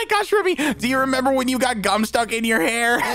my gosh, Ruby. Do you remember when you got gum stuck in your hair?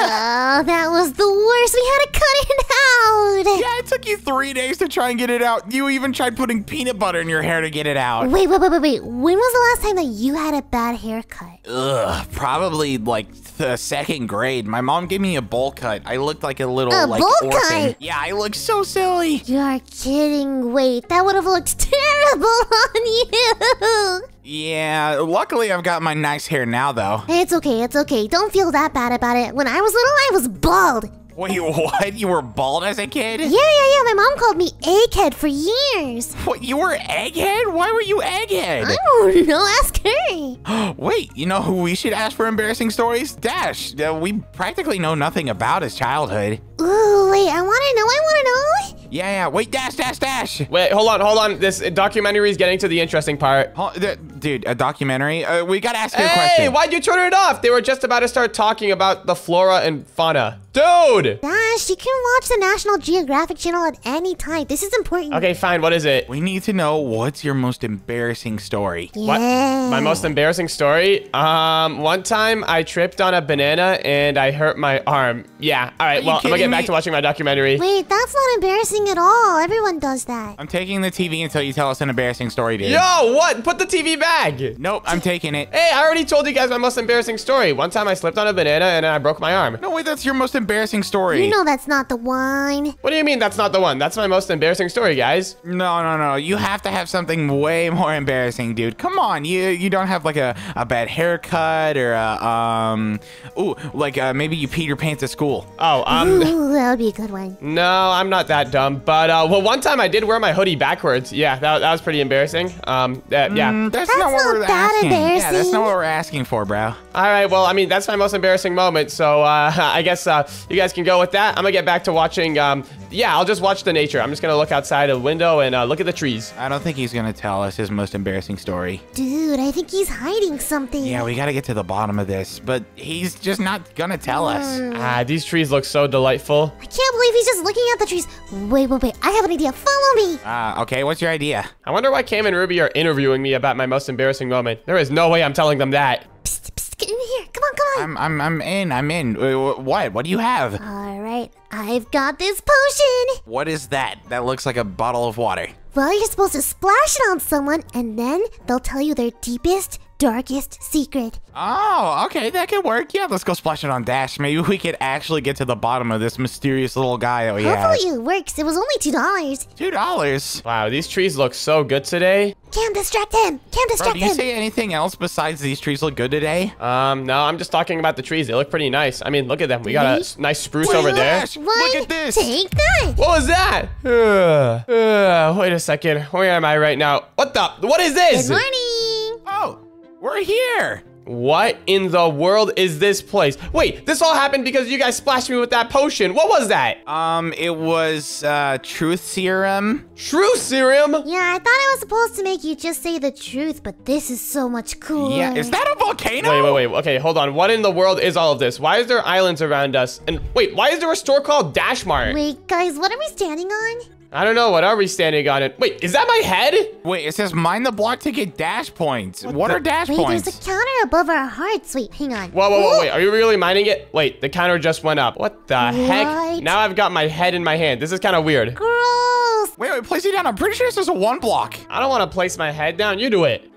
Oh, that was the worst. We had to cut it out. yeah, it took you three days to try and get it out. You even tried putting peanut butter in your hair to get it out. Wait, wait, wait, wait, wait. When was the last time that you had a bad haircut? Ugh, probably like the second grade. My mom gave me a bowl cut. I looked like a little A like bowl orphan. cut? Yeah, I looked so silly. You're kidding. Wait, that would have looked terrible on you. Yeah, luckily I've got my nice hair now though. It's okay, it's okay. Don't feel that bad about it. When I was little, I was bald. Wait, what? You were bald as a kid? Yeah, yeah, yeah. My mom called me egghead for years. What, you were egghead? Why were you egghead? I don't know. Ask her. Wait, you know who we should ask for embarrassing stories? Dash. Uh, we practically know nothing about his childhood. Ooh, wait. I want to know. I want to know. Yeah, yeah. Wait, Dash, Dash, Dash. Wait, hold on, hold on. This documentary is getting to the interesting part. Huh, th- dude, a documentary? Uh, we gotta ask you a question. Hey, why'd you turn it off? They were just about to start talking about the flora and fauna. Dude! Dash, you can watch the National Geographic Channel at any time. This is important. Okay, fine, what is it? We need to know what's your most embarrassing story. What? My most embarrassing story? Um, one time I tripped on a banana and I hurt my arm. Yeah, alright, well, I'm gonna kidding get back me? to watching my documentary. Wait, that's not embarrassing at all. Everyone does that. I'm taking the TV until you tell us an embarrassing story, dude. Yo, what? Put the TV back! Nope, I'm taking it. Hey, I already told you guys my most embarrassing story. One time I slipped on a banana and I broke my arm. No, wait, that's your most embarrassing story. You know that's not the one. What do you mean that's not the one? That's my most embarrassing story, guys. No, no, no. You have to have something way more embarrassing, dude. Come on. You you don't have like a, a bad haircut or a, um ooh, like uh, maybe you peed your pants at school. Oh, um, Ooh, that would be a good one. no, I'm not that dumb. But, uh, well, one time I did wear my hoodie backwards. Yeah, that, that was pretty embarrassing. Um, that, yeah. Mm, that's, That's not what not we're that asking. Yeah, that's not what we're asking for, bro. All right, well, I mean, that's my most embarrassing moment. So, uh, I guess, uh, you guys can go with that. I'm gonna get back to watching, um, yeah, I'll just watch the nature. I'm just gonna look outside the window and, uh, look at the trees. I don't think he's gonna tell us his most embarrassing story. Dude, I think he's hiding something. Yeah, we gotta get to the bottom of this, but he's just not gonna tell us. Ah, these trees look so delightful. I can't believe he's just looking at the trees. Wait, wait, wait. I have an idea. Follow me. Ah, okay. What's your idea? I wonder why Cam and Ruby are interviewing me about my most embarrassing moment. There is no way I'm telling them that. Psst, psst, get in here. Come on, come on. I'm I'm I'm in. I'm in. Uh, What? What do you have? All right, I've got this potion. What is that? That looks like a bottle of water. Well, you're supposed to splash it on someone, and then they'll tell you their deepest, darkest secret. Oh, okay, that could work. Yeah, let's go splash it on Dash. Maybe we could actually get to the bottom of this mysterious little guy that we have. Hopefully it works. It was only two dollars. Two dollars. Wow, these trees look so good today. Cam, distract him. Cam, Bro, distract do you him. say anything else besides these trees look good today? Um, no, I'm just talking about the trees. They look pretty nice. I mean, look at them. We got a nice spruce Wait, over there. Dash, One, Look at this. Take that. What was that? Uh, uh, wait a second. Where am I right now? What the? What is this? Good morning. Oh, we're here. What in the world is this place? Wait, this all happened because you guys splashed me with that potion. What was that? Um, it was uh truth serum. True serum? Yeah, I thought I was supposed to make you just say the truth, but this is so much cooler. Yeah, is that a volcano? Wait, wait, wait. Okay, hold on. What in the world is all of this? Why is there islands around us? And wait, why is there a store called Dashmart? Wait, guys, what are we standing on? I don't know. What are we standing on it? Wait, is that my head? Wait, it says mine the block to get dash points. What, the- are dash Wait, points? there's a counter above our hearts. Wait, hang on. Whoa, whoa, whoa, wait. Are you really mining it? Wait, the counter just went up. What the heck? Now I've got my head in my hand. This is kind of weird. Gross. Wait, wait, place it down. I'm pretty sure this is a one block. I don't want to place my head down. You do it.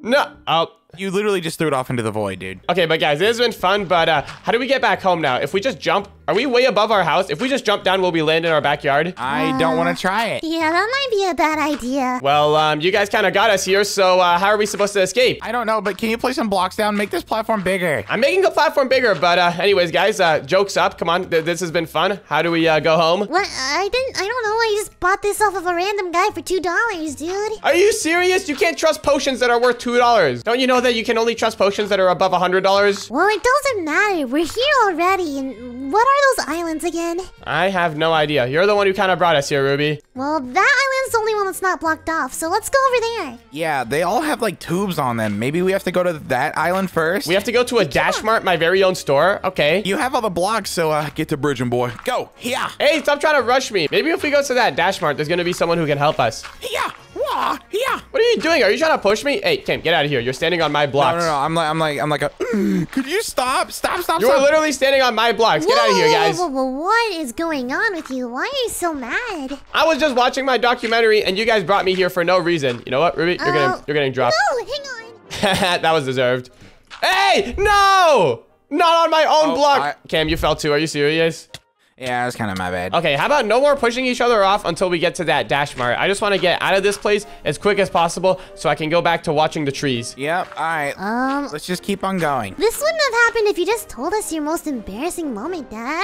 No. Oh. You literally just threw it off into the void, dude. Okay, but guys, it has been fun, but uh, how do we get back home now? If we just jump, are we way above our house? If we just jump down, will we land in our backyard? I don't want to try it. Yeah, that might be a bad idea. Well, um, you guys kind of got us here, so uh, how are we supposed to escape? I don't know, but can you place some blocks down? Make this platform bigger. I'm making the platform bigger, but uh, anyways, guys, uh, jokes up. Come on, th- this has been fun. How do we uh, go home? What? I didn't. I don't know. I just bought this off of a random guy for two dollars, dude. Are you serious? You can't trust potions that are worth two dollars. Don't you know that you can only trust potions that are above a hundred dollars? Well, it doesn't matter. We're here already. And what are those islands again? I have no idea. You're the one who kind of brought us here, Ruby. Well, that island's the only one that's not blocked off. So let's go over there. Yeah, they all have like tubes on them. Maybe we have to go to that island first. We have to go to a Dash Mart, my very own store. Okay. you have all the blocks, so uh, get to Bridging Boy. Go. Yeah. Hey, stop trying to rush me. Maybe if we go to that Dash Mart, there's gonna be someone who can help us. Yeah. Whoa. Ah, yeah. What are you doing? Are you trying to push me? Hey, Kim, get out of here. You're standing on my No, blocks. no, no. no. I'm like, I'm like, I'm like a. Could you stop? Stop, stop, You are stop. literally standing on my blocks. Get out of here, guys. whoa, whoa, whoa, what is going on with you? Why are you so mad? I was just watching my documentary, and you guys brought me here for no reason. You know what, Ruby? You're Oh, getting, you're getting dropped. No, hang on. that was deserved. Hey, no! Not on my own Oh, block. I- Cam, you fell too. Are you serious? Yeah, that's kind of my bad. Okay, how about no more pushing each other off until we get to that dash mart? I just want to get out of this place as quick as possible so I can go back to watching the trees. Yep. All right. Um, Let's just keep on going. this wouldn't have happened if you just told us your most embarrassing moment, Dash.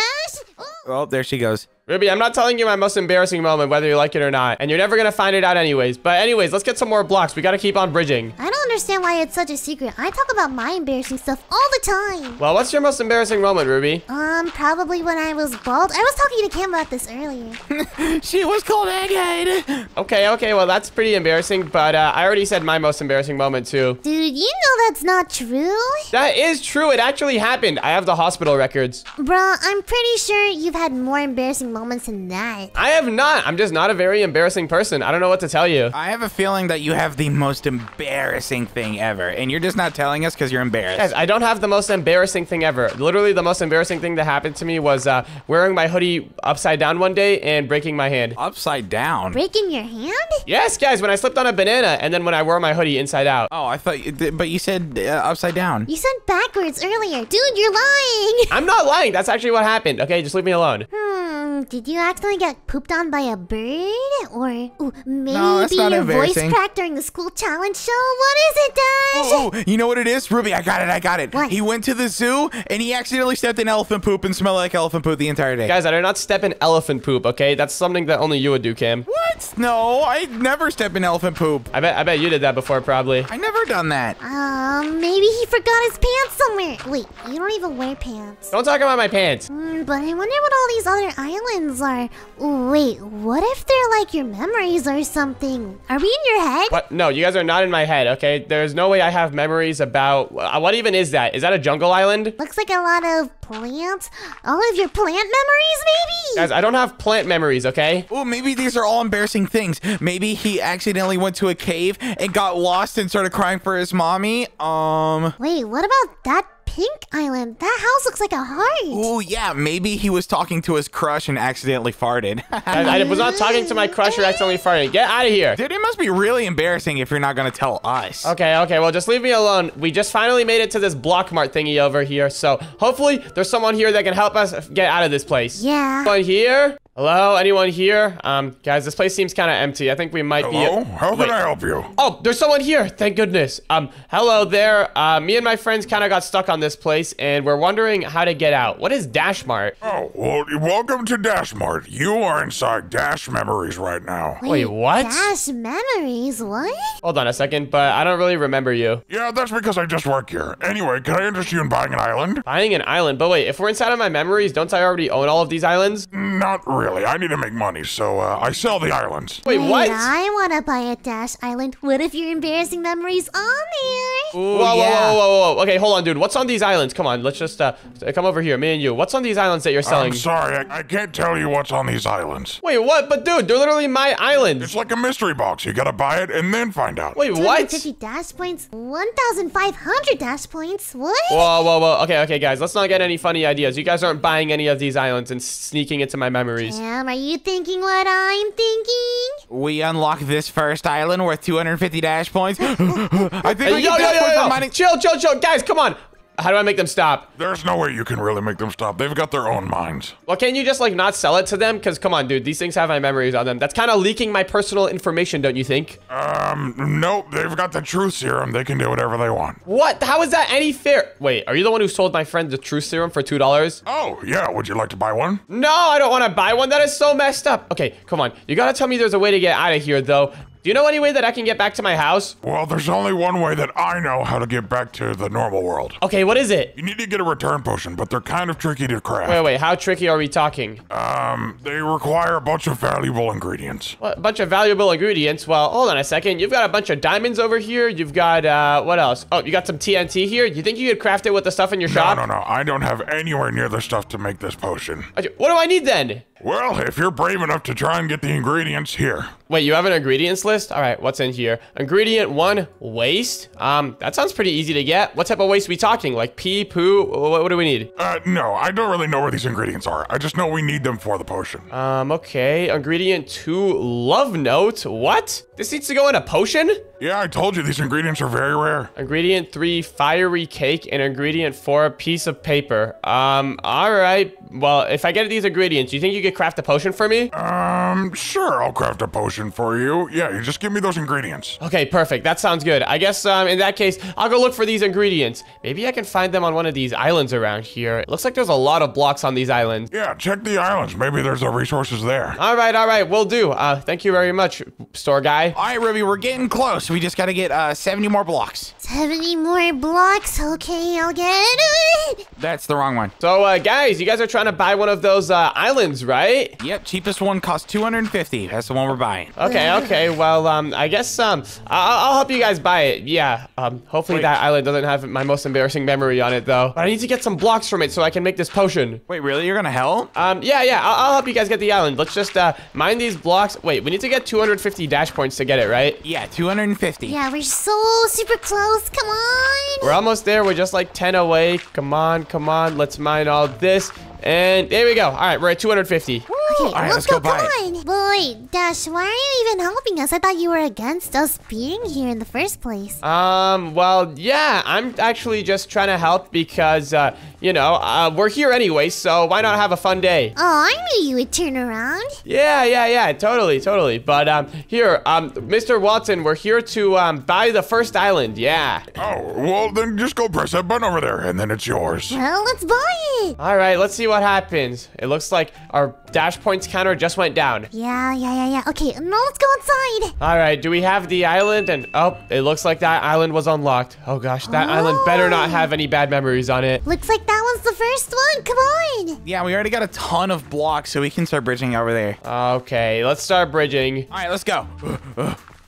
Oh, Oh, there she goes. Ruby, I'm not telling you my most embarrassing moment, whether you like it or not, and you're never gonna find it out anyways. But anyways, let's get some more blocks. We gotta keep on bridging. I don't understand why it's such a secret. I talk about my embarrassing stuff all the time. Well, what's your most embarrassing moment, Ruby? Um, probably when I was bald. I was talking to Cam about this earlier. She was called Egghead. Okay, okay, well that's pretty embarrassing, but uh, I already said my most embarrassing moment too. Dude, you know that's not true. That is true. It actually happened. I have the hospital records. Bruh, I'm pretty sure you've had more embarrassing moments than that. I have not. I'm just not a very embarrassing person. I don't know what to tell you. I have a feeling that you have the most embarrassing thing ever, and you're just not telling us because you're embarrassed. Guys, I don't have the most embarrassing thing ever. Literally, the most embarrassing thing that happened to me was uh, wearing my hoodie upside down one day and breaking my hand. Upside down. Breaking your hand? Yes, guys, when I slipped on a banana and then when I wore my hoodie inside out. Oh, I thought, you, but you said uh, upside down. You said backwards earlier. Dude, you're lying. I'm not lying. That's actually what happened. Okay, just leave me alone. Hmm, did you accidentally get pooped on by a bird? Or ooh, maybe that's not your voice cracked during the school challenge show? What is it, Dash? Oh, you know what it is? Ruby, I got it, I got it. What? He went to the zoo and he accidentally stepped in elephant poop and smelled like elephant poop the entire day. Guys, I did not step in elephant poop, okay? That's something that only you would do, Cam. What? No, I never step in elephant poop. I bet I bet you did that before, probably. I never done that. Um, maybe he forgot his pants somewhere. Wait, you don't even wear pants. Don't talk about my pants. Hmm, but I wonder what all these other islands are. Wait, what if they're like your memories or something? Are we in your head? What? No, you guys are not in my head, okay? There's no way I have memories about... uh, What even is that? Is that a jungle island? Looks like a lot of plants. All of your plant memories, maybe? Guys, I don't have plant memories, okay? Oh, maybe these are all embarrassing things. Maybe he accidentally went to a cave and got lost and started crying for his mommy. Um. Wait, what about that pink island? That house looks like a heart. Oh yeah, maybe he was talking to his crush and accidentally farted. Guys, I was not talking to my crush or accidentally farting. Get out of here. Dude, it must be really embarrassing if you're not gonna tell us. Okay, okay, well, just leave me alone. We just finally made it to this block mart thingy over here, so hopefully there's someone here that can help us get out of this place. Yeah. Anyone here? Hello? Anyone here? Um, guys, this place seems kind of empty. I think we might Hello? be... How can Wait. I help you? Oh, there's someone here. Thank goodness. Um, hello there. Uh, me and my friends kind of got stuck on this place, and we're wondering how to get out. What is Dash Mart? Oh, well, welcome to Dash Mart. You are inside Dash Memories right now. Wait, what? Dash memories, what? Hold on a second, but I don't really remember you. Yeah, that's because I just work here. Anyway, can I interest you in buying an island? Buying an island. But wait, if we're inside of my memories, don't I already own all of these islands? Not really. I need to make money, so uh, I sell the islands. Wait, what? I want to buy a Dash Island. What if your embarrassing memories on there? Ooh, Whoa, whoa, yeah. whoa, whoa, whoa. Okay, hold on, dude. What's on these islands? Come on, let's just uh come over here, me and you. What's on these islands that you're selling? I'm sorry, I, I can't tell you what's on these islands. Wait, what? But dude, they're literally my islands. It's like a mystery box. You gotta buy it and then find out. Wait, what? 250 dash points? 1,500 dash points? What? Whoa, whoa, whoa. Okay, okay, guys. Let's not get any funny ideas. You guys aren't buying any of these islands and sneaking into my memories. Damn, are you thinking what I'm thinking? We unlock this first island worth 250 dash points. I think Hey, I yo, get yo, dash yo, yo. mining- Chill, chill, chill. Guys, come on. How do I make them stop? There's no way you can really make them stop. They've got their own minds. Well, can you just like not sell it to them? Because come on, dude, these things have my memories on them. That's kind of leaking my personal information, don't you think? Um, nope. They've got the truth serum. They can do whatever they want. What? How is that any fair? Wait, are you the one who sold my friend the truth serum for two dollars? Oh, yeah. Would you like to buy one? No, I don't want to buy one. That is so messed up. Okay, come on. You gotta tell me there's a way to get out of here, though. Do you know any way that I can get back to my house? Well, there's only one way that I know how to get back to the normal world. Okay, what is it? You need to get a return potion, but they're kind of tricky to craft. Wait, wait, how tricky are we talking? Um, they require a bunch of valuable ingredients. What, a bunch of valuable ingredients. Well, hold on a second. You've got a bunch of diamonds over here. You've got, uh, what else? Oh, you got some TNT here. You think you could craft it with the stuff in your No, shop? no, no. No. I don't have anywhere near the stuff to make this potion. What do I need then? Well, if you're brave enough to try and get the ingredients here. Wait, you have an ingredients list. All right, what's in here? Ingredient one, waste. Um, that sounds pretty easy to get. What type of waste we talking? Like pee, poo? What, what do we need? Uh, no, I don't really know where these ingredients are. I just know we need them for the potion. Um, okay. Ingredient two, love note. What? This needs to go in a potion? Yeah, I told you these ingredients are very rare. Ingredient three, fiery cake, and ingredient four, a piece of paper. Um, all right. Well, if I get these ingredients, do you think you could craft a potion for me? Um, sure, I'll craft a potion for you. Yeah, you just give me those ingredients. Okay, perfect. That sounds good. I guess um, in that case, I'll go look for these ingredients. Maybe I can find them on one of these islands around here. It looks like there's a lot of blocks on these islands. Yeah, check the islands. Maybe there's the resources there. All right, all right, will do. Uh, thank you very much, store guy. All right, Ruby, we're getting close. We just got to get uh, 70 more blocks. 70 more blocks. Okay, I'll get it. That's the wrong one. So, uh, guys, you guys are trying to buy one of those uh, islands, right? Yep, cheapest one costs 250. That's the one we're buying. Okay, okay. Well, um, I guess um, I'll, I'll help you guys buy it. Yeah. Um, hopefully Wait. that island doesn't have my most embarrassing memory on it, though. But I need to get some blocks from it so I can make this potion. Wait, really? You're gonna help? Um, yeah, yeah. I'll, I'll help you guys get the island. Let's just uh, mine these blocks. Wait, we need to get 250 dash points to get it, right? Yeah, 250. Yeah, we're so super close. Come on. We're almost there. We're just like 10 away. Come on, come on. Let's mine all this. And there we go. All right, we're at 250. Okay, right, let's, let's go. go buy Come on. But wait, Dash, why are you even helping us? I thought you were against us being here in the first place. Um, well, yeah, I'm actually just trying to help because, uh, you know, uh, we're here anyway, so why not have a fun day? Oh, I knew you would turn around. Yeah, yeah, yeah, totally, totally. But, um, here, um, Mr. Watson, we're here to, um, buy the first island, yeah. Oh, well, then just go press that button over there, and then it's yours. Well, let's buy it. All right, let's see what happens. It looks like our dash points counter just went down. Yeah, yeah, yeah, yeah. Okay, now let's go inside. All right, do we have the island? And, oh, it looks like that island was unlocked. Oh, gosh, that island better not oh. have any bad memories on it. Looks like that was the first one. Come on. Yeah, we already got a ton of blocks, so we can start bridging over there. Okay, let's start bridging. All right, let's go.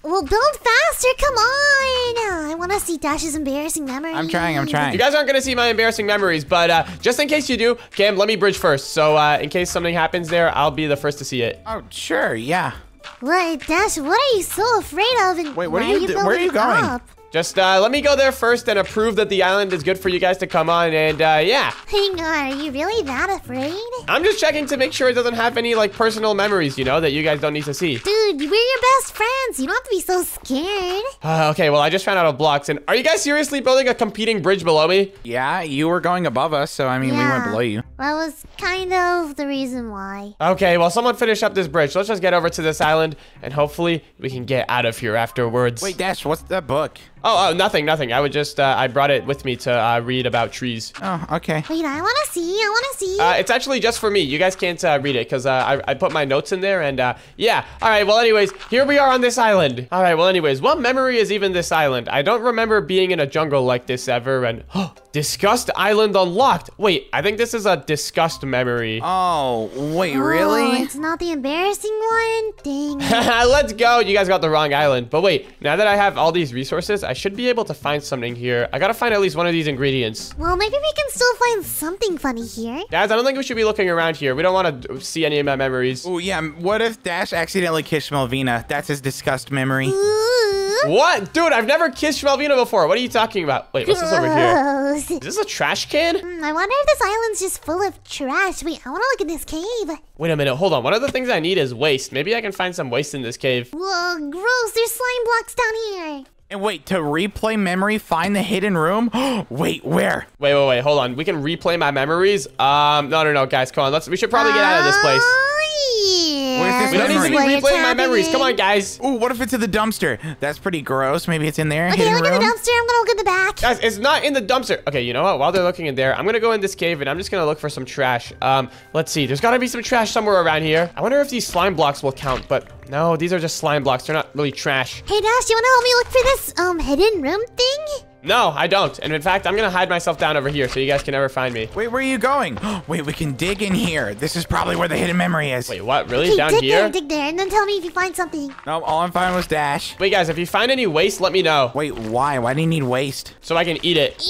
Well, build faster. Come on. I want to see Dash's embarrassing memories. I'm trying, I'm trying. You guys aren't gonna see my embarrassing memories, but uh, just in case you do, Cam, let me bridge first. So uh, in case something happens there, I'll be the first to see it. Oh, sure, yeah. What, Dash? What are you so afraid of? And Wait, what are why you do- where are you going? Up? Just uh, let me go there first and approve that the island is good for you guys to come on. And uh, yeah, Hang on, are you really that afraid? I'm just checking to make sure it doesn't have any like personal memories, you know, that you guys don't need to see. Dude, we're your best friends. You don't have to be so scared. Uh, okay, well I just ran out of blocks. And are you guys seriously building a competing bridge below me? Yeah, you were going above us, so I mean, we went below you. That was kind of the reason why. Okay, well someone finish up this bridge. Let's just get over to this island and hopefully we can get out of here afterwards. Wait, Dash, what's that book? Oh, oh, nothing, nothing. I would just, uh, I brought it with me to uh, read about trees. Oh, okay. Wait, I want to see. I want to see. Uh, it's actually just for me. You guys can't uh, read it because uh, I, I put my notes in there and uh, yeah. All right. Well, anyways, here we are on this island. All right. Well, anyways, what memory is even this island? I don't remember being in a jungle like this ever. And disgust island unlocked. Wait, I think this is a disgust memory. Oh, wait, Oh, really? it's not the embarrassing one? Dang. it. Let's go. You guys got the wrong island. But wait, now that I have all these resources, I should be able to find something here. I gotta find at least one of these ingredients. well, maybe we can still find something funny here. Guys, I don't think we should be looking around here. We don't want to see any of my memories. Oh, yeah, what if Dash accidentally kissed Melvina? That's his disgust memory. Ooh. What? Dude, I've never kissed Malvina before. What are you talking about? Wait, what's this over here? Gross. Is this a trash can? Hmm, I wonder if this island's just full of trash. Wait, I want to look in this cave. Wait a minute, hold on. One of the things I need is waste. Maybe I can find some waste in this cave. Whoa, gross. There's slime blocks down here. And wait, to replay memory, find the hidden room? wait, where? Wait, wait, wait, hold on. We can replay my memories? Um, no, no, no, guys, come on. Let's. We should probably get out of this place. Yeah. Where's this We don't need to be memory? That's what's replaying my memories. Come on, guys. Ooh, what if it's in the dumpster? That's pretty gross. Maybe it's in there. Okay, hidden look at room? the dumpster. I'm gonna look in the back. Guys, it's not in the dumpster. Okay, you know what? While they're looking in there, I'm gonna go in this cave and I'm just gonna look for some trash. Um, let's see. There's gotta be some trash somewhere around here. I wonder if these slime blocks will count, but no, these are just slime blocks. They're not really trash. Hey, Dash, you wanna help me look for this um hidden room thing? No, I don't. And in fact, I'm gonna hide myself down over here so you guys can never find me. Wait, where are you going? wait, we can dig in here. This is probably where the hidden memory is. Wait, what? Really? Okay, Down dig here? there, dig there, and then tell me if you find something. No, all I'm finding was Dash. Wait, guys, if you find any waste, let me know Wait, why? Why do you need waste? so I can eat it.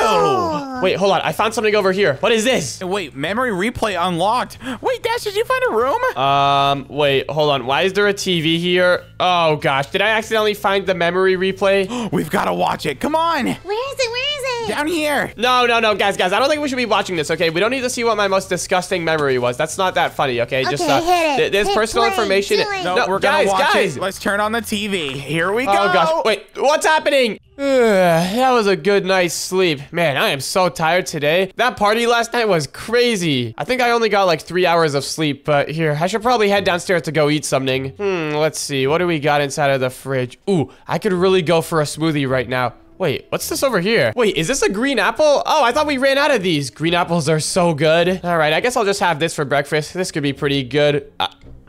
Ew! Oh. Wait, hold on. I found something over here. What is this? Wait, memory replay unlocked. Wait, Dash, did you find a room? Um, wait, hold on. Why is there a TV here? Oh gosh, did I accidentally find the memory replay? We've got to watch it. Come on. Where is it? Where is it? Down here. No, no, no, guys, guys. I don't think we should be watching this. Okay, we don't need to see what my most disgusting memory was. That's not that funny. Okay, just Okay, uh, hit it. th- there's Hit personal play. information. Do it. No, No, we're gonna guys, watch guys. it. Let's turn on the TV. Here we go. Oh gosh, wait, what's happening? That was a good night's sleep. Man, I am so tired today. That party last night was crazy. I think I only got like three hours of sleep, but here, I should probably head downstairs to go eat something. Hmm, let's see. What do we got inside of the fridge? Ooh, I could really go for a smoothie right now. Wait, what's this over here? Wait, is this a green apple? Oh, I thought we ran out of these. Green apples are so good. All right, I guess I'll just have this for breakfast. This could be pretty good. Uh,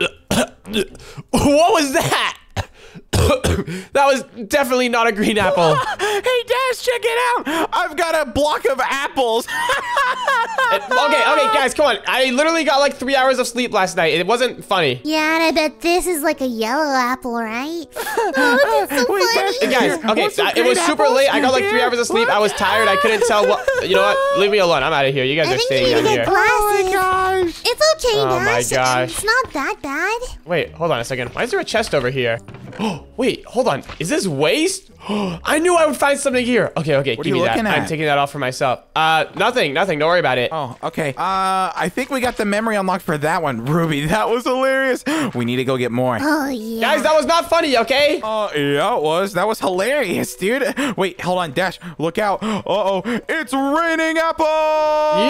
what was that? that was definitely not a green apple. hey, Dash, check it out. I've got a block of apples. okay, okay, guys, come on. I literally got like three hours of sleep last night. It wasn't funny. Yeah, and I bet this is like a yellow apple, right? oh, that's so Wait, funny. Dash, guys, okay, Want some uh, it was super apples? late. I got like three hours of sleep. I was tired. I couldn't tell what. You know what? Leave me alone. I'm out of here. You guys I are staying need to down here. glasses. Oh my gosh. It's okay, Oh my gosh. It's not that bad. Wait, hold on a second. Why is there a chest over here? Oh, wait, hold on. Is this waste? I knew I would find something here. Okay, okay, What are give you me that. looking I'm taking that off for myself. Uh, nothing, nothing. Don't worry about it. Oh, okay. Uh, I think we got the memory unlocked for that one. Ruby, that was hilarious. We need to go get more. Oh, yeah. Guys, that was not funny, okay? Oh, yeah, it was. That was hilarious, dude. Wait, hold on, Dash. Look out. Uh-oh. It's raining apples.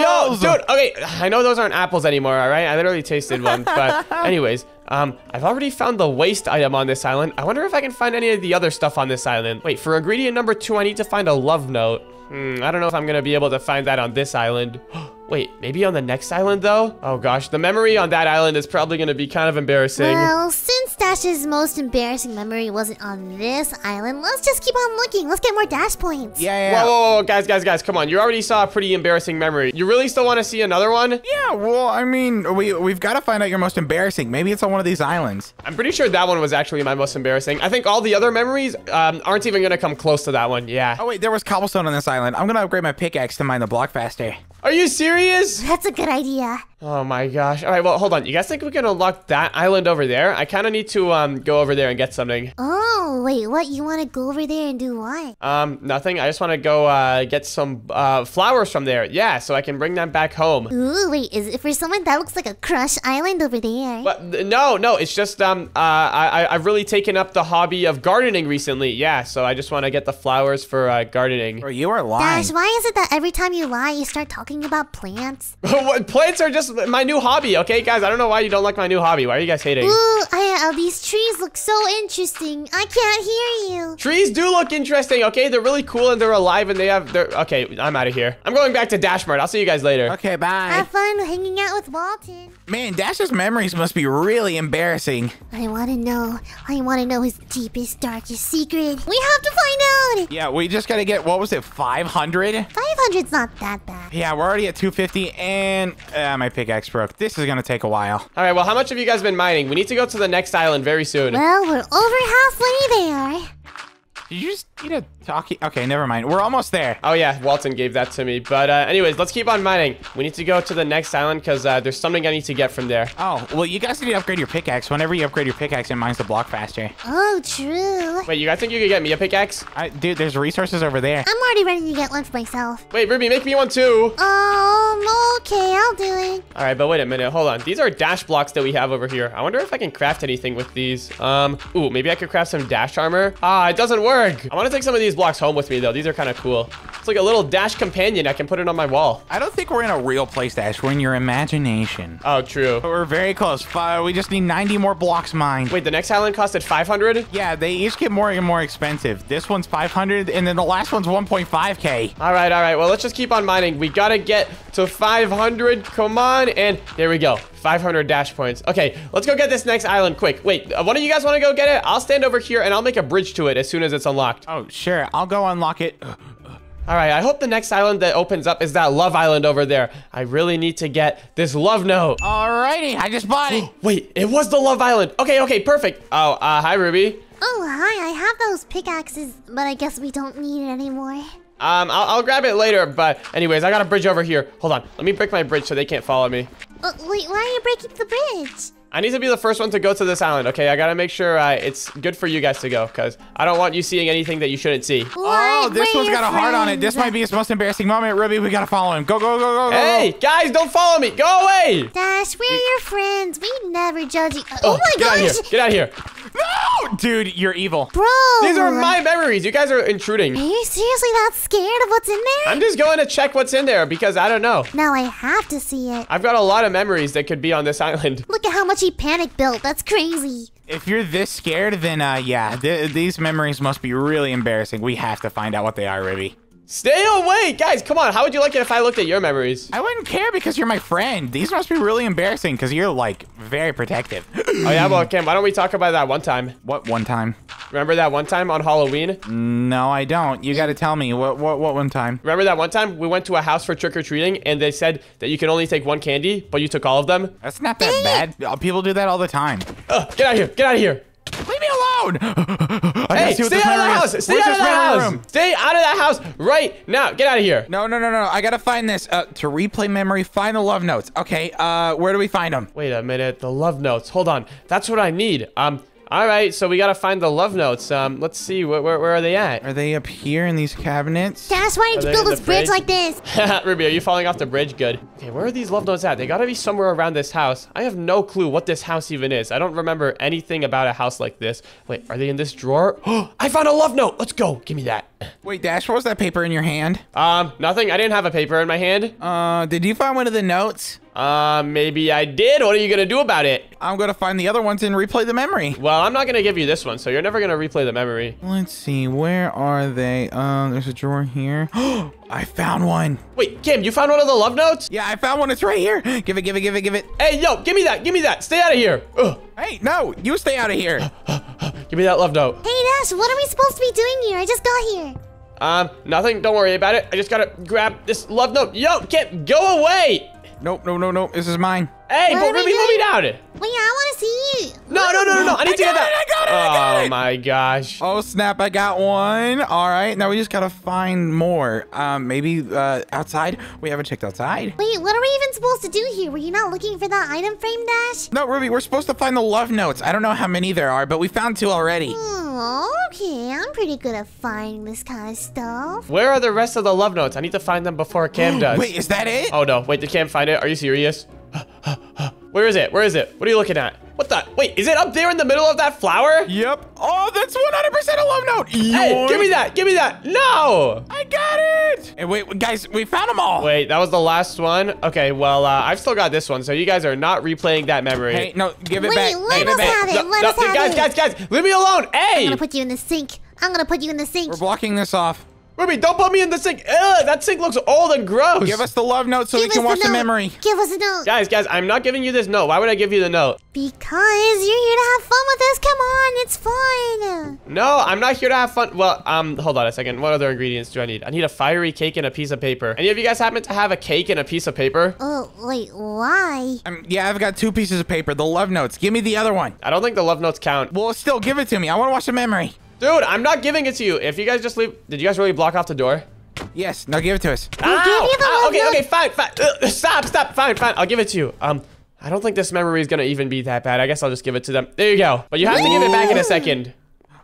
Yo, dude, okay, I know those aren't apples anymore, all right? I literally tasted one, but anyways, um, I've already found the waste item on this island. I wonder if I can find any of the other stuff on this island. Wait, for ingredient number two, I need to find a love note. Hmm, I don't know if I'm gonna be able to find that on this island. Wait, maybe on the next island though? Oh gosh, the memory on that island is probably gonna be kind of embarrassing. Well, since Dash's most embarrassing memory wasn't on this island, let's just keep on looking. Let's get more Dash points. Yeah, yeah. Whoa, whoa, whoa, guys, guys, guys, come on. You already saw a pretty embarrassing memory. You really still want to see another one? Yeah, well, I mean, we, we've got to find out your most embarrassing. Maybe it's on one of these islands. I'm pretty sure that one was actually my most embarrassing. I think all the other memories um, aren't even gonna come close to that one. Yeah. Oh, wait, there was cobblestone on this island. I'm going to upgrade my pickaxe to mine the block faster. Are you serious? That's a good idea. Oh my gosh. All right, well, hold on. You guys think we can unlock that island over there? I kind of need to um go over there and get something. Oh, wait, what? You want to go over there and do what? Um, nothing. I just want to go uh get some uh flowers from there. Yeah, so I can bring them back home. Ooh, wait, is it for someone that looks like a crush island over there? But no, no, it's just um uh I I- I've really taken up the hobby of gardening recently. Yeah, so I just want to get the flowers for uh, gardening. Bro, you are lying. Dash, why is it that every time you lie, you start talking about plants? plants are just my new hobby, okay, guys? I don't know why you don't like my new hobby. Why are you guys hating? Ooh, I, uh, these trees look so interesting. I can't hear you. Trees do look interesting, okay? They're really cool and they're alive and they have they're okay, I'm out of here. I'm going back to Dashmart. I'll see you guys later. Okay, bye. Have fun hanging out with Walton. Man, Dash's memories must be really embarrassing. I want to know. I want to know his deepest, darkest secret. We have to find out. Yeah, we just got to get, what was it, 500? 500's not that bad. Yeah, we're already at 250 and uh, my pickaxe broke. This is going to take a while. All right, well, how much have you guys been mining? We need to go to the next island very soon. Well, we're over halfway there. Did you just eat a talkie? Okay, never mind. We're almost there. Oh yeah, Walton gave that to me. But uh, anyways, let's keep on mining. We need to go to the next island because uh, there's something I need to get from there. Oh, well, you guys need to upgrade your pickaxe. Whenever you upgrade your pickaxe, it mines the block faster. Oh, true. Wait, you guys think you could get me a pickaxe? I, dude, there's resources over there. I'm already ready to get one for myself. Wait, Ruby, make me one too. Um, okay, I'll do it. All right, but wait a minute. Hold on. These are dash blocks that we have over here. I wonder if I can craft anything with these. Um, ooh, maybe I could craft some dash armor. Ah, it doesn't work. I want to take some of these blocks home with me though. These are kind of cool. It's like a little dash companion. I can put it on my wall. I don't think we're in a real place, Dash. We're in your imagination. Oh, true. But we're very close. Fi- We just need 90 more blocks mined. Wait, the next island costed 500? Yeah, they each get more and more expensive. This one's 500, and then the last one's 1.5k. All right, all right. Well, let's just keep on mining. We gotta get to 500. Come on, and there we go. 500 dash points. Okay, let's go get this next island quick. Wait, uh, one of you guys want to go get it? I'll stand over here and I'll make a bridge to it as soon as it's unlocked. Oh, sure. I'll go unlock it. All right, I hope the next island that opens up is that love island over there. I really need to get this love note. Alrighty, I just bought it. Wait, it was the love island. Okay, okay, perfect. Oh, uh, hi, Ruby. Oh, hi, I have those pickaxes, but I guess we don't need it anymore. Um, I'll, I'll grab it later, but anyways, I got a bridge over here. Hold on. Let me break my bridge so they can't follow me. Uh, wait, why are you breaking the bridge? I need to be the first one to go to this island, okay? I gotta make sure uh, it's good for you guys to go, because I don't want you seeing anything that you shouldn't see. Oh, this one's one's your got a heart on it. This might be his most embarrassing moment. Ruby, we gotta follow him. Go, go, go, go, go. Hey, guys, don't follow me. Go away. Dash, we're your friends. We never judge you. Uh, oh, my Get out here. Get out of here. No! Dude, you're evil. Bro. These are my memories. You guys are intruding. Are you seriously that scared of what's in there? I'm just going to check what's in there because I don't know. now I have to see it. I've got a lot of memories that could be on this island. Look at how much panic built. That's crazy. If you're this scared, then uh, yeah, th- these memories must be really embarrassing. We have to find out what they are, Ruby. Stay away, guys. Come on. How would you like it if I looked at your memories? I wouldn't care because you're my friend. These must be really embarrassing because you're like very protective. Oh yeah, well, Kim, why don't we talk about that one time? what one time? Remember that one time on Halloween? No, I don't. You got to tell me what what what one time? Remember that one time we went to a house for trick or treating and they said that you can only take one candy, but you took all of them? That's not that bad. Uh, People do that all the time. Ugh, get out of here. Get out of here. Leave alone. I Hey, see what stay out of the house. is. Stay Where's out of the house. room? Stay out of the house right now. Get out of here. No, no, no, no. I gotta find this. Uh, to replay memory, find the love notes. Okay. Uh, where do we find them? Wait a minute. The love notes. Hold on. That's what I need. Um, all right. So we got to find the love notes. Um, let's see. Where, where, where are they at? Are they up here in these cabinets? Dash, why did they you build in this bridge like this? Ruby, are you falling off the bridge? Good. Okay, where are these love notes at? They gotta be somewhere around this house. I have no clue what this house even is. I don't remember anything about a house like this. Wait, are they in this drawer? Oh, I found a love note. Let's go. Give me that. Wait, Dash, what was that paper in your hand? Um, nothing. I didn't have a paper in my hand. Uh, did you find one of the notes? Uh, maybe I did. What are you gonna do about it? I'm gonna find the other ones and replay the memory. Well, I'm not gonna give you this one, so you're never gonna replay the memory. Let's see, where are they? Um, there's a drawer here. I found one. Wait, Kim, you found one of the love notes? Yeah, I found one. It's right here. Give it, give it, give it, give it. Hey, yo, give me that. Give me that. Stay out of here. Ugh. Hey, no, you stay out of here. Give me that love note. Hey, Dash, what are we supposed to be doing here? I just got here. Um, nothing. Don't worry about it. I just gotta grab this love note. Yo, Kim, go away. Nope, no, no, no. This is mine. Hey, What but Ruby, move me doing? down. Wait, I want to see you. No, no, no, no, no. I need to get that. it, I got it, I got oh it. my gosh. Oh snap! I got one. All right, now we just gotta find more. Um, maybe uh, outside. We haven't checked outside. Wait, what are we even supposed to do here? Were you not looking for that item frame, Dash? No, Ruby, we're supposed to find the love notes. I don't know how many there are, but we found two already. Oh, okay. I'm pretty good at finding this kind of stuff. Where are the rest of the love notes? I need to find them before Cam does. Wait, is that it? Oh no, wait, did Cam find it? Are you serious? Where is it? Where is it? What are you looking at? What the? Wait, is it up there in the middle of that flower? Yep. Oh, that's 100% a love note. Hey, give me that! Give me that! No! I got it. And wait, guys, we found them all. Wait, that was the last one? Okay, well, uh, I've still got this one, so you guys are not replaying that memory. Hey, no, give it Wait, back. let Give us it back. have it. No, Let no, us have guys, it. guys, guys, guys, leave me alone! Hey. I'm gonna put you in the sink. I'm gonna put you in the sink. We're blocking this off. Ruby, don't put me in the sink! Ugh, that sink looks old and gross! Give us the love note so we can us watch the, note. memory. Give us a note. Guys, guys, I'm not giving you this note. Why would I give you the note? Because you're here to have fun with us. Come on, it's fun. No, I'm not here to have fun. Well, um, hold on a second. What other ingredients do I need? I need a fiery cake and a piece of paper. Any of you guys happen to have a cake and a piece of paper? Oh, wait, why? Um, yeah, I've got two pieces of paper. The love notes. Give me the other one. I don't think the love notes count. Well, still, give it to me. I want to watch the memory. Dude, I'm not giving it to you. If you guys just leave, did you guys really block off the door? Yes. Now give it to us. Ow! give you the Ow, love okay, okay, fine, fine. Ugh, stop, stop, fine, fine. I'll give it to you. Um, I don't think this memory is gonna even be that bad. I guess I'll just give it to them. There you go. But you have to give it back in a second.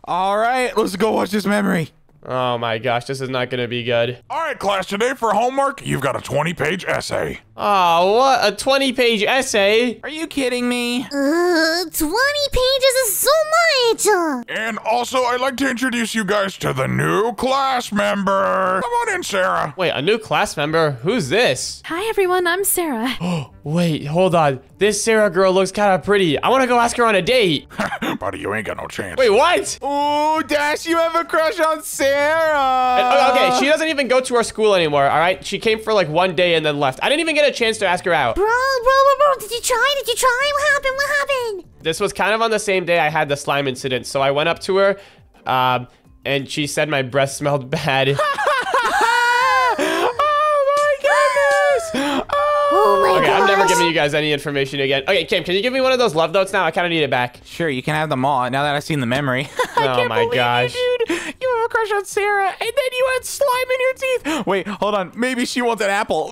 All right, let's go watch this memory. Oh my gosh, this is not gonna be good. All right, class, today for homework, you've got a 20 page essay. Oh, what a 20 page essay. Are you kidding me? Uh, 20 pages is so much. And also, I'd like to introduce you guys to the new class member. Come on in, Sarah. Wait, a new class member? Who's this? Hi everyone, I'm Sarah. Wait, hold on. This Sarah girl looks kind of pretty. I want to go ask her on a date. Buddy, you ain't got no chance. Wait, what? Ooh, Dash, you have a crush on Sarah. Oh, okay, she doesn't even go to our school anymore, all right? She came for like one day and then left. I didn't even get a chance to ask her out. bro, bro, bro, bro, did you try? Did you try? What happened? What happened? This was kind of on the same day I had the slime incident, so I went up to her, um, and she said my breath smelled bad. Okay. I'm never giving you guys any information again. Okay, Kim, can you give me one of those love notes now? I kind of need it back. Sure, you can have them all now that I've seen the memory. Oh my gosh. You, dude. You have a crush on Sarah, and then you had slime in your teeth. Wait, hold on. Maybe she wants an apple.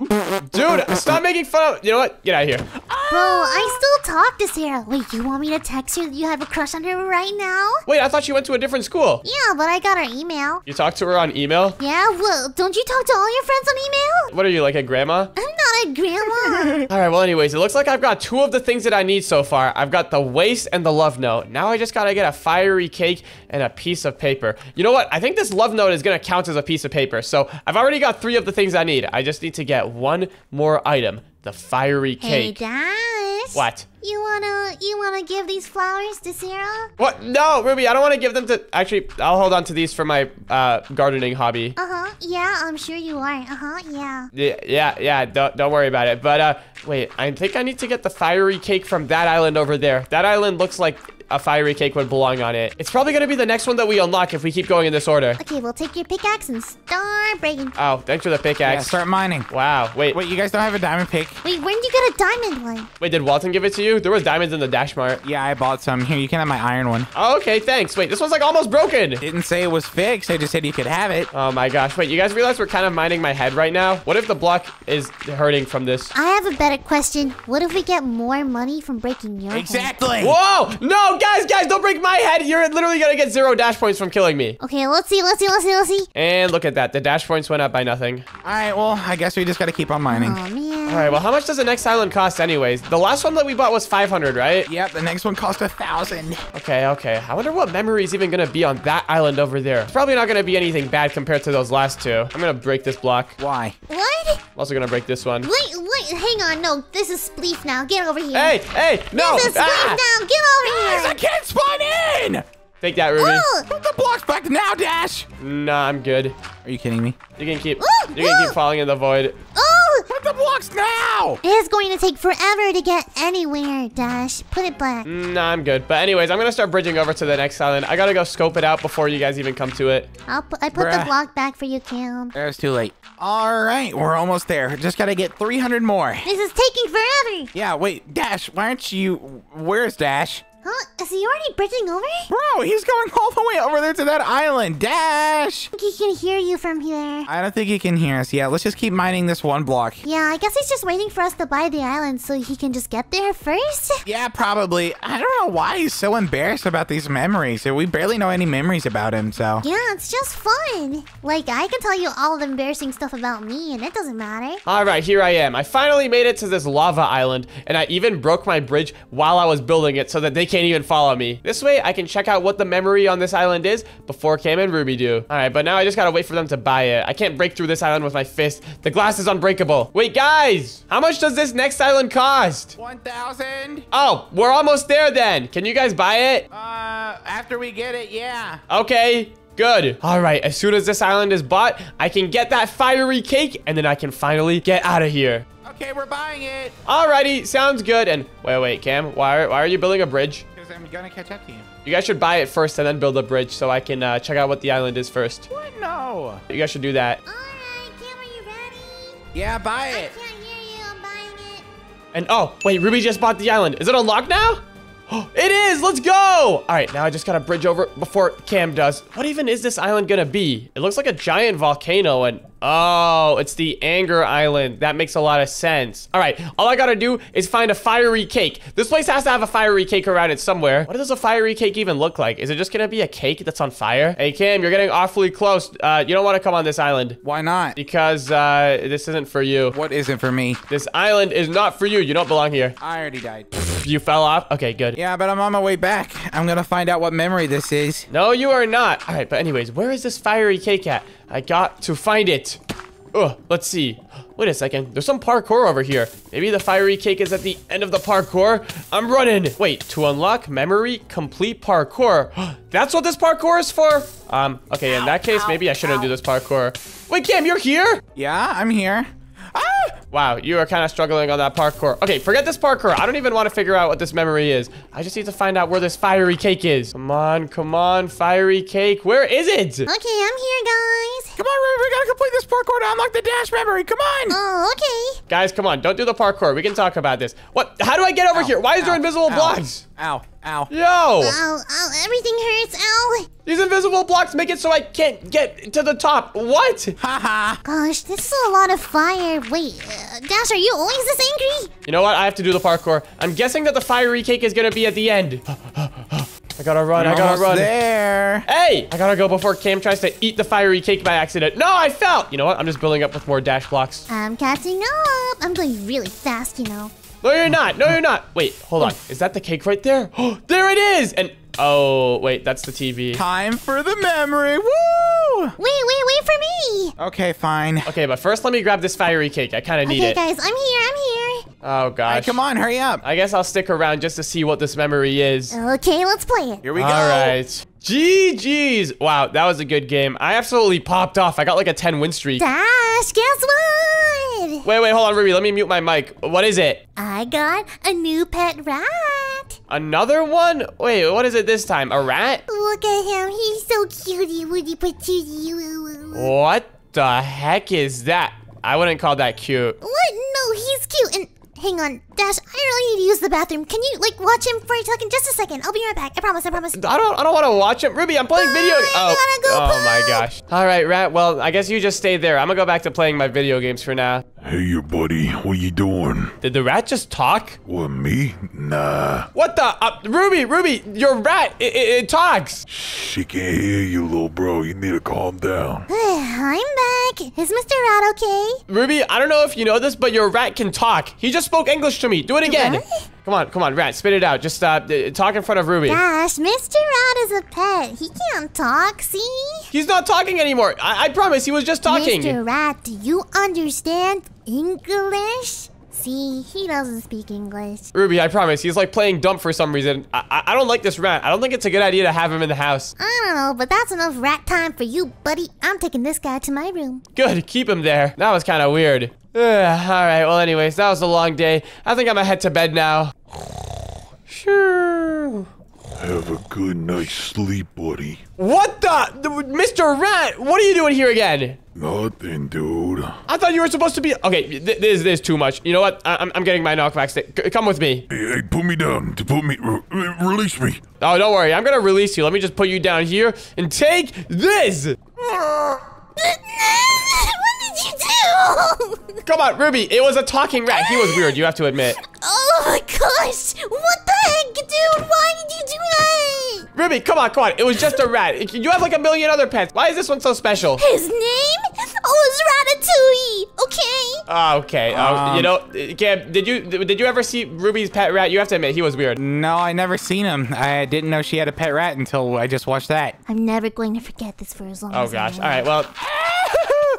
Dude, stop making fun of. You know what? Get out of here. Bro, I still talk to Sarah. Wait, you want me to text her that you have a crush on her right now? Wait, I thought she went to a different school. Yeah, but I got her email. You talked to her on email? Yeah, well, don't you talk to all your friends on email? What are you, like a grandma? I'm not a grandma. All right, well, anyways, it looks like I've got two of the things that I need so far. I've got the waste and the love note. Now I just gotta get a fiery cake and a piece of paper. You know what? I think this love note is gonna count as a piece of paper. So I've already got three of the things I need. I just need to get one more item. The fiery cake. hey, cake. What? You wanna you wanna give these flowers to Sarah? What? No, Ruby, I don't want to give them to. Actually, I'll hold on to these for my uh, gardening hobby. Uh huh. Yeah, I'm sure you are. Uh huh. Yeah. Yeah, yeah, yeah. Don't, don't worry about it. But uh, wait, I think I need to get the fiery cake from that island over there. That island looks like a fiery cake would belong on it. It's probably gonna be the next one that we unlock if we keep going in this order. Okay, we'll take your pickaxe and start breaking. Oh, thanks for the Yeah, pickaxe. start mining. wow. Wait, wait, Wait, you guys don't have a diamond pick? Wait, when did you get a diamond one? Wait, did Walton give it to you? There was diamonds in the dash mart. Yeah, I bought some. Here, you can have my iron one. Oh, okay, thanks. Wait, this one's like almost broken. Didn't say it was fixed. I just said you could have it. Oh my gosh. Wait, you guys realize we're kind of mining my head right now? What if the block is hurting from this? I have a better question. What if we get more money from breaking your head? Exactly. Whoa! No, guys, guys, don't break my head. You're literally gonna get zero dash points from killing me. Okay, let's see, let's see, let's see, let's see. And look at that. The dash points went up by nothing. All right, well, I guess we just got to keep on mining. Oh man. All right, well, how much does the next island cost anyways? The last one that we bought was 500, right? Yep, the next one cost a thousand. Okay, okay. I wonder what memory is even gonna be on that island over there. It's probably not gonna be anything bad compared to those last two. I'm gonna break this block. Why? What? I'm also gonna break this one. Wait, wait, hang on. No, this is Spleef now. Get over here. Hey, hey, no! This is Spleef Ah! now. Get over Guys, I here. can't spawn in! Take that, Ruby. Ooh. Put the blocks back now, Dash! Nah, I'm good. Are you kidding me? You can keep, Ooh, you can ooh. keep falling in the void. Oh! Put the blocks now! It is going to take forever to get anywhere, Dash. Put it back. Nah, I'm good. But anyways, I'm gonna start bridging over to the next island. I gotta go scope it out before you guys even come to it. I'll pu- I put the block back for you, Cam. That was too late. All right, we're almost there. Just gotta get 300 more. This is taking forever. Yeah, wait, Dash, why aren't you... Where's Dash? Huh? Is he already bridging over? Bro, he's going all the way over there to that island. Dash! I think he can hear you from here. I don't think he can hear us. Yeah, let's just keep mining this one block. Yeah, I guess he's just waiting for us to buy the island so he can just get there first. Yeah, probably. I don't know why he's so embarrassed about these memories. We barely know any memories about him, so... Yeah, it's just fun. Like, I can tell you all the embarrassing stuff about me, and it doesn't matter. All right, here I am. I finally made it to this lava island, and I even broke my bridge while I was building it so that they can't even follow me. This way, I can check out what the memory on this island is before Cam and Ruby do. All right, but now I just gotta wait for them to buy it. I can't break through this island with my fist. The glass is unbreakable. Wait, guys, how much does this next island cost? 1,000? Oh, we're almost there then. Can you guys buy it? Uh, after we get it, yeah. Okay, good. All right, as soon as this island is bought, I can get that fiery cake, and then I can finally get out of here. Okay, we're buying it. Alrighty, sounds good. And wait, wait, Cam, why are, why are you building a bridge? Because I'm gonna catch up to you. You guys should buy it first and then build a bridge so I can uh, check out what the island is first. What? No. You guys should do that. Alright, Cam, are you ready? Yeah, buy it. I can't hear you, I'm buying it. And oh, wait, Ruby just bought the island. Is it unlocked now? it is, let's go. All right, now I just gotta bridge over before Cam does. What even is this island gonna be? It looks like a giant volcano and oh, it's the anger island. That makes a lot of sense. All right, all I gotta do is find a fiery cake. This place has to have a fiery cake around it somewhere. What does a fiery cake even look like? Is it just gonna be a cake that's on fire? Hey, Cam, you're getting awfully close. Uh, you don't wanna come on this island Why not? because uh, this isn't for you. What isn't for me? This island is not for you. You don't belong here. I already died. You fell off? Okay, good. yeah, but I'm on my way back. I'm gonna find out what memory this is. No, you are not. All right, but anyways, where is this fiery cake at? I got to find it. Ugh, let's see. Wait a second. There's some parkour over here. Maybe the fiery cake is at the end of the parkour. I'm running. Wait, to unlock memory, complete parkour. That's what this parkour is for? Um, okay, in that case, maybe I shouldn't do this parkour. Wait, Cam, you're here? Yeah, I'm here. Ah! Wow, you are kind of struggling on that parkour. Okay, forget this parkour. I don't even want to figure out what this memory is. I just need to find out where this fiery cake is. Come on, come on, fiery cake. Where is it? Okay, I'm here, guys. Come on, Ruby, we gotta go play this parkour to unlock the dash memory. Come on. Oh, okay. Guys, come on. Don't do the parkour. We can talk about this. What? How do I get over here? Why is there invisible ow, blocks? Ow, ow. Yo! Ow, ow, everything hurts. Ow. These invisible blocks make it so I can't get to the top. What? Haha. Gosh, this is a lot of fire. Wait, uh, Dash, are you always this angry? You know what? I have to do the parkour. I'm guessing that the fiery cake is gonna be at the end. I gotta run. I gotta run. there. Hey! I gotta go before Cam tries to eat the fiery cake by accident. No, I fell! You know what? I'm just building up with more dash blocks. I'm catching up. I'm going really fast, you know. No, you're not. No, you're not. Wait, hold on. Is that the cake right there? Oh, there it is! And, oh, wait, that's the TV. Time for the memory. Woo! Wait, wait, wait for me. Okay, fine. Okay, but first let me grab this fiery cake. I kind of need Okay, it. guys, I'm here. I'm here. Oh, Hey, gosh. come on, hurry up. I guess I'll stick around just to see what this memory is. Okay, let's play it. Here we go. All right. GG's. Wow, that was a good game. I absolutely popped off. I got like a 10 win streak. Dash, guess what? Wait, wait, hold on, Ruby. Let me mute my mic. What is it? I got a new pet rat. Another one? Wait, what is it this time? A rat? Look at him. He's so cutie woody patootie. What the heck is that? I wouldn't call that cute. What? No, he's cute. And hang on, Dash, I really need to use the bathroom. Can you like watch him for a second? Just a second. I'll be right back. I promise. I promise. I don't I don't want to watch him. Ruby, I'm playing video. I Oh, go oh, oh my gosh. All right, rat. Well, I guess you just stay there. I'm gonna go back to playing my video games for now. Hey, you buddy, what you doing? Did the rat just talk? What, me? Nah. What the? Uh, Ruby, Ruby, your rat, it, it, it talks. She can't hear you, little bro. You need to calm down. I'm back. Is Mr. Rat okay? Ruby, I don't know if you know this, but your rat can talk. He just spoke English to me. Do it again. What? Come on, come on, rat, spit it out. Just uh, uh, talk in front of Ruby. Gosh, Mr. Rat is a pet. He can't talk, see? He's not talking anymore. I, I promise, he was just talking. Mr. Rat, do you understand English? See, he doesn't speak English. Ruby, I promise, he's like playing dumb for some reason. I, I, I don't like this rat. I don't think it's a good idea to have him in the house. I don't know, but that's enough rat time for you, buddy. I'm taking this guy to my room. Good, keep him there. That was kind of weird. Ugh, all right, well, anyways, that was a long day. I think I'm gonna head to bed now. Sure. Have a good night's sleep, buddy. What the? the? Mr. Rat, what are you doing here again? Nothing, dude. I thought you were supposed to be. Okay, th- this, this is too much. You know what? I- I'm, I'm getting my knockback stick. C- come with me. Hey, hey, put me down. To put me, re- re- release me. Oh, don't worry. I'm gonna release you. Let me just put you down here and take this. what did you do? Come on, Ruby. It was a talking rat. He was weird. You have to admit. oh my gosh! What the heck, dude? Why did you do that? Ruby, come on, come on. It was just a rat. You have like a million other pets. Why is this one so special? His name? Oh, it's Ratatouille. Okay. Oh, okay. Oh, Um, you know, Gab, did you did you ever see Ruby's pet rat? You have to admit he was weird. No, I never seen him. I didn't know she had a pet rat until I just watched that. I'm never going to forget this for as long Oh as I gosh. All right. Well.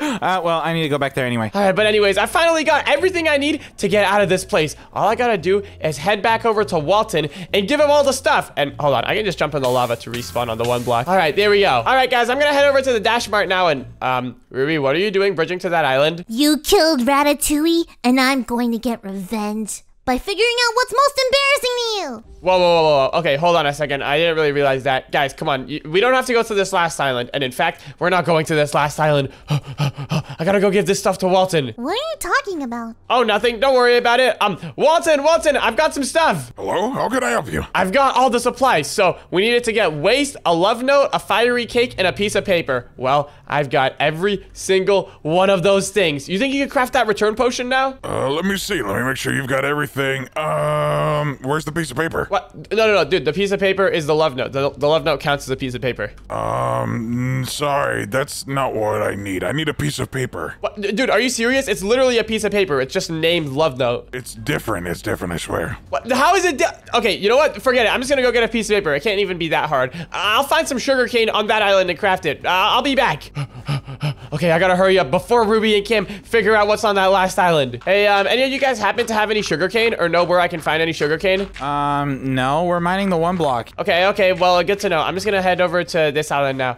Uh, well, I need to go back there anyway. All right. But anyways, I finally got everything I need to get out of this place. All I gotta do is head back over to Walton and give him all the stuff. And hold on, I can just jump in the lava to respawn on the one block. All right. There we go. All right, guys. I'm gonna head over to the Dash Mart now. And um, Ruby, what are you doing bridging to that island? You killed Ratatouille, and I'm going to get revenge by figuring out what's most embarrassing to you. Whoa, whoa, whoa, whoa. Okay, hold on a second. I didn't really realize that. Guys, come on. We don't have to go to this last island. And in fact, we're not going to this last island. I gotta go give this stuff to Walton. What are you talking about? Oh, nothing. Don't worry about it. Um, Walton, Walton, I've got some stuff. Hello? How can I help you? I've got all the supplies. So we needed to get waste, a love note, a fiery cake, and a piece of paper. Well, I've got every single one of those things. You think you could craft that return potion now? Uh, let me see. Let me make sure you've got everything. Um, where's the piece of paper? What? No, no, no, dude. The piece of paper is the love note. The, the love note counts as a piece of paper. Um, mm, sorry, that's not what I need. I need a piece of paper. What? Dude, are you serious? It's literally a piece of paper. It's just named love note. It's different. It's different, I swear. What? How is it? Di- okay, you know what? Forget it. I'm just gonna go get a piece of paper. It can't even be that hard. I'll find some sugar cane on that island and craft it. Uh, I'll be back. okay, I gotta hurry up before Ruby and Cam figure out what's on that last island. Hey, um, any of you guys happen to have any sugar cane or know where I can find any sugar cane? Um, no, we're mining the one block. Okay, okay, well, good to know. I'm just gonna head over to this island now.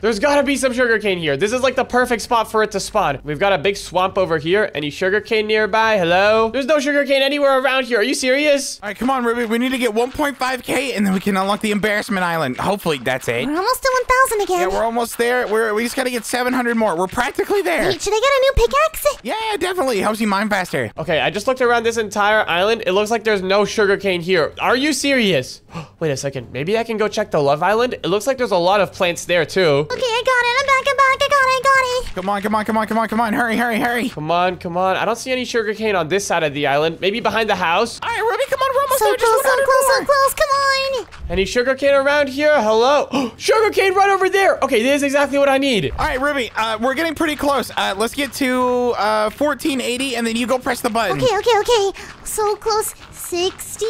There's gotta be some sugarcane here. This is like the perfect spot for it to spawn. We've got a big swamp over here. Any sugarcane nearby? Hello? There's no sugarcane anywhere around here. Are you serious? All right, come on, Ruby. We need to get 1.5k, and then we can unlock the embarrassment island. Hopefully, that's it. We're almost to 1,000 again. Yeah, we're almost there. We're we just gotta get 700 more. We're practically there. Wait, should I get a new pickaxe? Yeah, definitely. Helps you mine faster. Okay, I just looked around this entire island. It looks like there's no sugarcane here. Are you serious? Wait a second. Maybe I can go check the Love Island. It looks like there's a lot of plants there too. Okay, I got it. I'm back. I'm back. I got it. I got it. Come on, come on, come on, come on, come on. Hurry, hurry, hurry. Come on, come on. I don't see any sugarcane on this side of the island. Maybe behind the house. All right, Ruby, come on. We're almost So there. close, Just so 100 close, so close. Come on. Any sugarcane around here? Hello? sugarcane right over there. Okay, this is exactly what I need. All right, Ruby, uh, we're getting pretty close. Uh, let's get to uh, 1480, and then you go press the button. Okay, okay, okay. So close. 60,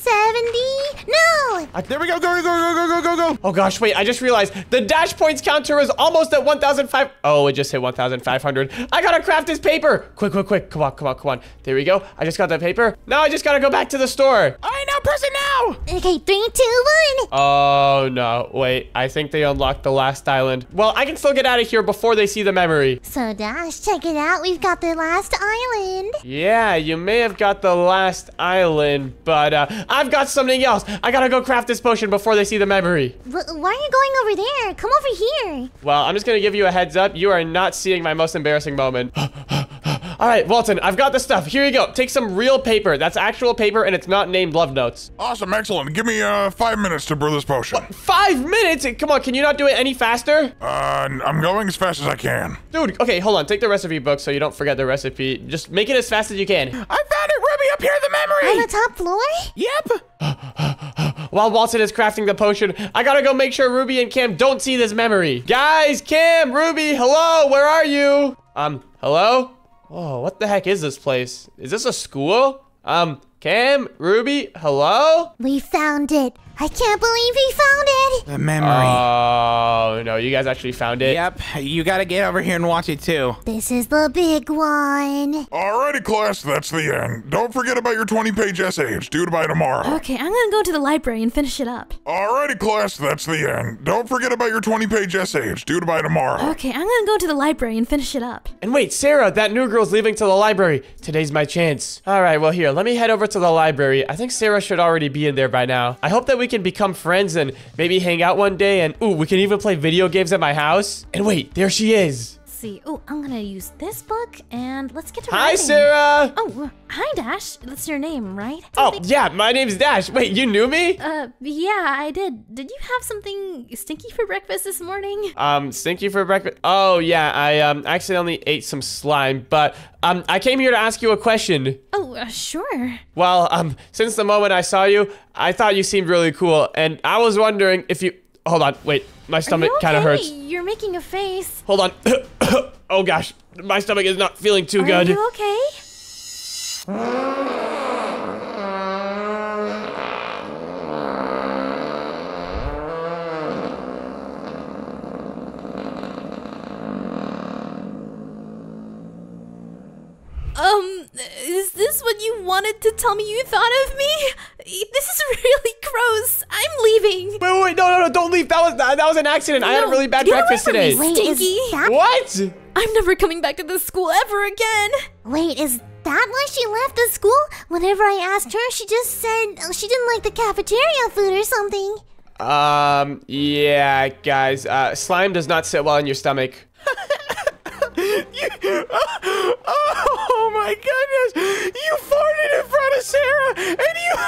70. No. There we go. Go, go, go, go, go, go, go. Oh gosh, wait, I just realized the dash points counter is almost at 1,005. Oh, it just hit 1,500. I gotta craft this paper. Quick, quick, quick. Come on, come on, come on. There we go. I just got that paper. Now I just gotta go back to the store. All right, now press it now. Okay, three, two, one. Oh no, wait. I think they unlocked the last island. Well, I can still get out of here before they see the memory. So, Dash, check it out. We've got the last island. Yeah, you may have got the last island, but uh, I've got something else. I gotta go craft this potion before they see the memory. Wh- why are you going over there? Come over here. Well, I'm just gonna give you a heads up. You are not seeing my most embarrassing moment. All right, Walton, I've got the stuff. Here you go. Take some real paper. That's actual paper, and it's not named love notes. Awesome, excellent. Give me uh five minutes to brew this potion. Five minutes? Come on, can you not do it any faster? Uh, I'm going as fast as I can. Dude, okay, hold on. Take the recipe book so you don't forget the recipe. Just make it as fast as you can. I found it, Ruby, up here in the On the top floor? Yep. While Walton is crafting the potion, I gotta go make sure Ruby and Cam don't see this memory. Guys, Cam, Ruby, hello, where are you? Um, hello? Oh, what the heck is this place? Is this a school? Um, Cam, Ruby, hello? We found it. I can't believe we found it. The memory. Oh, no, you guys actually found it? yep. You got to get over here and watch it too. This is the big one. Alrighty, class, that's the end. Don't forget about your 20 page essay. It's due by tomorrow. Okay, I'm gonna go to the library and finish it up. Alrighty, class, that's the end. Don't forget about your 20 page essay. It's due by tomorrow. Okay, I'm gonna go to the library and finish it up. And wait, Sarah, that new girl's leaving to the library. Today's my chance. All right, well, here, let me head over to the library. I think Sarah should already be in there by now. I hope that we can become friends and maybe hang out one day. And, ooh, we can even play video games at my house. And wait, there she is. See. Oh, I'm gonna use this book and let's get to Hi, writing. Sarah. Oh, hi, Dash. That's your name, right? Oh, yeah, my name's Dash. Wait, you knew me? Uh, yeah, I did. Did you have something stinky for breakfast this morning? Um, stinky for breakfast. Oh, yeah, I um accidentally ate some slime, but um I came here to ask you a question. Oh, uh, sure. Well, um, since the moment I saw you, I thought you seemed really cool, and I was wondering if you. Hold on, wait, my stomach you kind of hurts. You're making a face. Hold on. oh gosh, my stomach is not feeling too Are good. you okay? Um, is this what you wanted to tell me you thought of me? This is really gross. I'm leaving. Wait, wait, wait, no, no, no, don't leave. That was that, that was an accident. I had a really bad get away breakfast from me. today. Wait, Stinky. that What? I'm never coming back to this school ever again. Wait, is that why she left the school? Whenever I asked her, she just said oh, she didn't like the cafeteria food or something. Um, yeah, guys, uh, slime does not sit well in your stomach. oh my goodness! You farted in front of Sarah, and you.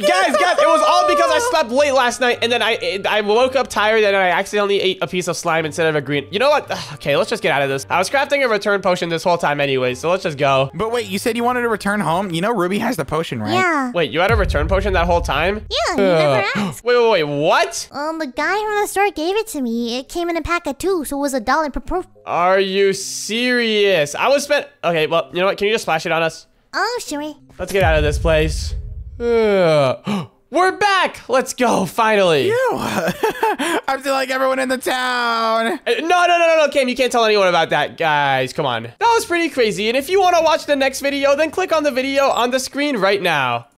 Guys, guys, it was all because I slept late last night, and then I I woke up tired, and I accidentally ate a piece of slime instead of a green. You know what? Okay, let's just get out of this. I was crafting a return potion this whole time anyway, so let's just go. But wait, you said you wanted to return home. You know Ruby has the potion, right? Yeah. Wait, you had a return potion that whole time? Yeah, you never Ugh. asked. Wait, wait, wait, what? Um, the guy from the store gave it to me. It came in a pack of two, so it was a dollar per pro. Are you serious? I was spent. Okay, well, you know what? Can you just flash it on us? Oh, sure. Let's get out of this place. Ugh. We're back! Let's go, finally. Ew. I feel like everyone in the town. Uh, No, no, no, no, no, Cam, you can't tell anyone about that, guys. Come on. That was pretty crazy. And if you want to watch the next video, then click on the video on the screen right now.